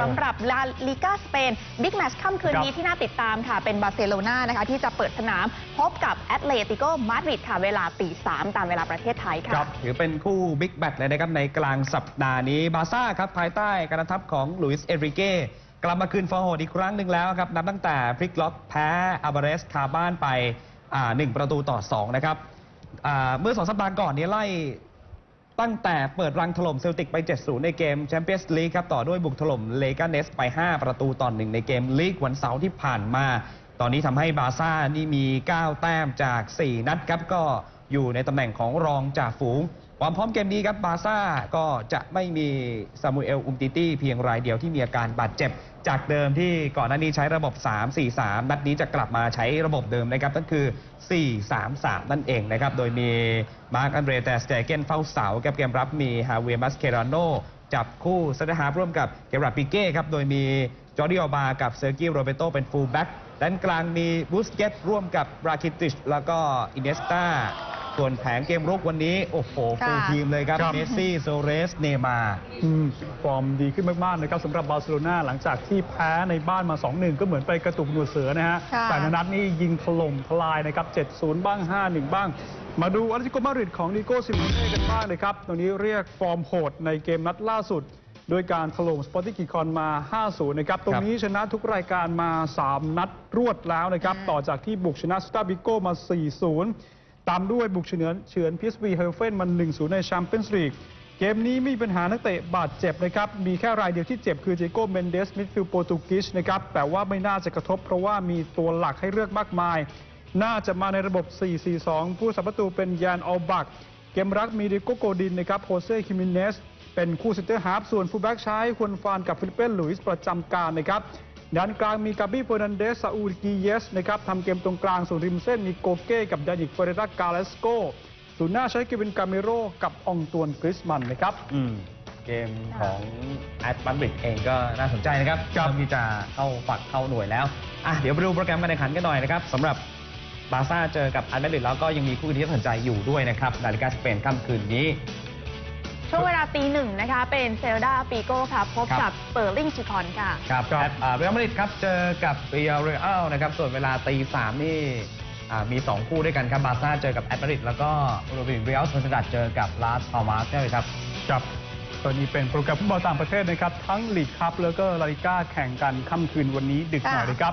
สำหรับลาลิกาสเปนบิ๊กแมตช์ค่ำคืนนี้ครับที่น่าติดตามค่ะ เป็นบาร์เซโลนานะคะที่จะเปิดสนามพบกับแอตเลติโกมาดริดค่ะ เวลาตีสามตามเวลาประเทศไทยค่ะครับถือเป็นคู่บิ๊กแมตช์เลยนะครับในกลางสัปดาห์นี้บาร์ซ่าครับภายใต้การคุมทัพของลุยส์เอริเก้กลับมาคืนฟอร์มโหดอีกครั้งหนึ่งแล้วครับนับตั้งแต่พลิกล็อกแพ้อลาเบสคาบ้านไปอ่าหนึ่งประตูต่อ2นะครับอ่าเมื่อ2สัปดาห์ก่อนนี้ไล่ ตั้งแต่เปิดรังถล่มเซลติกไป 7-0 ในเกมแชมเปี้ยนส์ลีกครับ ต่อด้วยบุกถล่มเลกาเนสไป 5 ประตูต่อหนึ่งในเกมลีกวันเสาร์ที่ผ่านมา ตอนนี้ทำให้บาร์ซ่านี่มี 9 แต้มจาก 4 นัดครับ ก็อยู่ในตำแหน่งของรองจ่าฝูง ความพร้อมเกมนี้ครับบาร์ซ่าก็จะไม่มีซามูเอลอุมติตี้เพียงรายเดียวที่มีอาการบาดเจ็บ จากเดิมที่ก่อนหน้านี้ใช้ระบบ 3-4-3 นัดนี้จะกลับมาใช้ระบบเดิมนะครับนั่นคือ 4-3-3 นั่นเองนะครับ โดยมีมาร์กอันเดรแต่สเตเกนเฝ้าเสากับเกมรับมีฮาเวมัสเคราโนจับคู่เซนเตอร์ฮาล์ฟร่วมกับเคราร์ดปิเก้ครับ โดยมีจอร์ดิโอบากับเซอร์กิโรเบโตเป็นฟูลแบ็กด้านกลางมีบูสเกตร่วมกับราคิติชแล้วก็อินเนสตา ส่วนแผงเกมรุกวันนี้ โอ้โห full ค่ะทีมเลยครับ ครับ เมสซี่ โซเรส เนย์มาร์ อืมฟอร์มดีขึ้นมาก ๆ นะครับสำหรับบาร์เซโลนาหลังจากที่แพ้ในบ้านมา 2-1 ก็เหมือนไปกระตุกหนวดเสือนะฮะ ค่ะ แต่นัดนี้ยิงถล่มทลายนะครับ 7-0 บ้าง 5-1 บ้าง มาดูแอตเลติโกมาดริดของดิเอโก้ซิเมโอเน่กันบ้างนะครับ ตรงนี้เรียกฟอร์มโหดในเกมนัดล่าสุด โดยการถล่มสปอร์ติ้งกิฆอนมา 5-0 นะครับ ตรงนี้ชนะทุกรายการมา 3 นัดรวดแล้วนะครับ ต่อจากที่บุกชนะเซลต้าบีโก้มา 4-0 ตามด้วยบุกเฉือนเฉือนพีเอสวีไอนด์โฮเฟนมา1-0 ในแชมเปี้ยนส์ลีกเกมนี้มีปัญหานักเตะบาดเจ็บนะครับ มีแค่รายเดียวที่เจ็บคือติอาโก้เมนเดสมิดฟิลด์โปรตุกีสนะครับ แต่ว่าไม่น่าจะกระทบเพราะว่ามีตัวหลักให้เลือกมากมาย น่าจะมาในระบบ 4-4-2 ผู้รักษาประตูเป็นยานโอบลัค เกมรับมีดิเอโกโกดินนะครับโฮเซ่คิมิเนสเป็นคู่เซนเตอร์ฮาล์ฟส่วนฟูลแบ็กใช้ฆวนฟรานกับฟิลิปเป้ลุยส์ประจำการนะครับ ด้านกลางมีกาบี้เฟอร์นันเดสซาอูลญีเกซนะครับทำเกมตรงกลางส่วนริมเส้นมีโกเก้กับยานนิกเฟร์เรราการ์ราสโกศูนย์หน้าใช้เควินกาเมโรกับอองตวนกริสมันนะครับ อืมเกมของแอตมาดริดเองก็น่าสนใจนะครับครับเริ่มที่จะเข้าฝักเข้าหน่วยแล้วอะเดี๋ยวไปดูโปรแกรมการแข่งขันกันหน่อยนะครับสำหรับบาร์ซ่าเจอกับอันเดริดแล้วก็ยังมีคู่ที่น่าสนใจอยู่ด้วยนะครับนาฬิกาสเปนค่ำคืนนี้ ช่วงเวลาตีหนึ่งนะคะ เป็นเซลดาปีโก้ค่ะพบครับกับเปอร์ลิงชิคอนค่ะ ครับครับแอตอ่าเรอัลมาดริดครับเจอกับเรียลเรอัลนะครับ ส่วนเวลาตีสามนี่อ่ามี 2 คู่ด้วยกันครับบาร์ซ่าเจอกับแอตมาดริดแล้วก็โรบินเรียลสวนสดัดเจอกับลาสพามาสเลยครับครับตอนนี้เป็นโปรแกรมฟุตบอลต่างประเทศนะครับ ทั้งลีกคัพแล้วก็ลาลิก้าแข่งกันค่ำคืนวันนี้ดึกหน่อยค่ะนะครับ